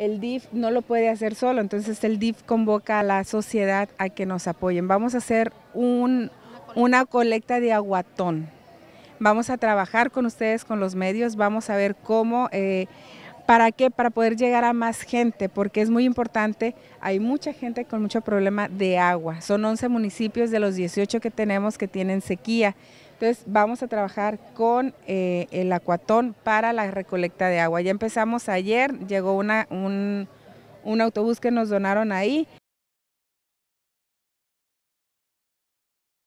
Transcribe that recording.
el DIF no lo puede hacer solo, entonces el DIF convoca a la sociedad a que nos apoyen. Vamos a hacer un, una colecta de aguatón. Vamos a trabajar con ustedes, con los medios, vamos a ver cómo, eh, para qué, para poder llegar a más gente, porque es muy importante, hay mucha gente con mucho problema de agua. Son 11 municipios de los 18 que tenemos que tienen sequía. Entonces vamos a trabajar con eh, el acuatón para la recolecta de agua. Ya empezamos ayer, llegó una, un, un autobús que nos donaron ahí